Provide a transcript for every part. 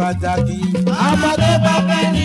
pàtàkì. ọmọ tó bá fẹ́ ni.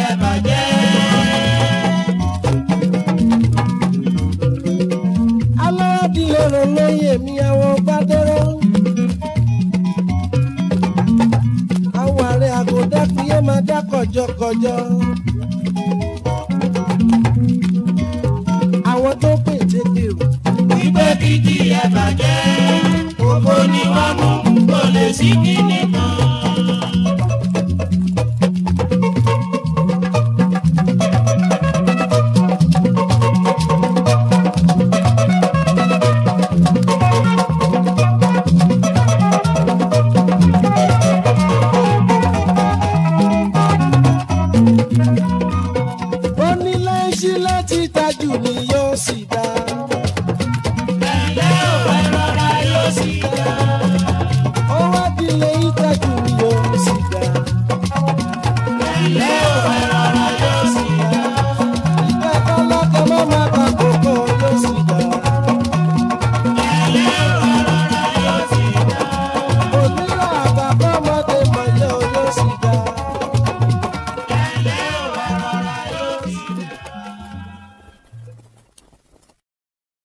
ẹ bàjẹ́. alárádì lọ́rọ̀ lóye mi àwọn bá dọ́rọ́. àwọn ààrẹ àgọ́dákùn yẹn máa dá kọjọkọjọ. àwọn tó pèsè dèrò. wípé kìkì ẹ bàjẹ́ ògo ni wọ́n mú kó lè sí kìíní. ṣí láti tajú nìyó.